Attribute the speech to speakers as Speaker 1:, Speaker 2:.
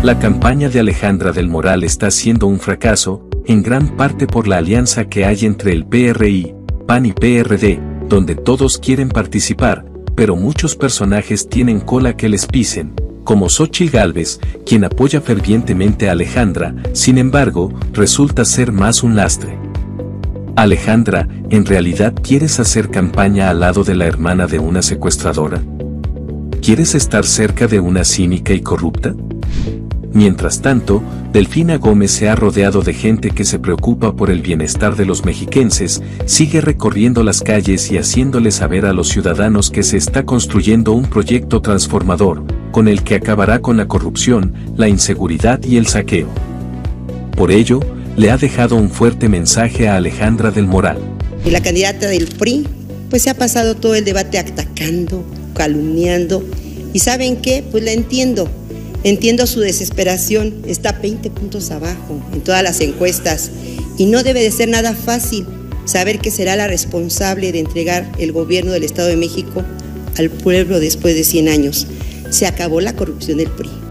Speaker 1: La campaña de Alejandra del Moral está siendo un fracaso, en gran parte por la alianza que hay entre el PRI, PAN y PRD, donde todos quieren participar, pero muchos personajes tienen cola que les pisen, como Xochitl Galvez, quien apoya fervientemente a Alejandra, sin embargo, resulta ser más un lastre. Alejandra, ¿en realidad quieres hacer campaña al lado de la hermana de una secuestradora? ¿Quieres estar cerca de una cínica y corrupta? Mientras tanto, Delfina Gómez se ha rodeado de gente que se preocupa por el bienestar de los mexiquenses, sigue recorriendo las calles y haciéndole saber a los ciudadanos que se está construyendo un proyecto transformador, con el que acabará con la corrupción, la inseguridad y el saqueo. Por ello, le ha dejado un fuerte mensaje a Alejandra del Moral.
Speaker 2: Y la candidata del PRI, pues se ha pasado todo el debate atacando, calumniando, y ¿saben qué? Pues la entiendo Entiendo su desesperación, está 20 puntos abajo en todas las encuestas y no debe de ser nada fácil saber que será la responsable de entregar el gobierno del Estado de México al pueblo después de 100 años. Se acabó la corrupción del PRI.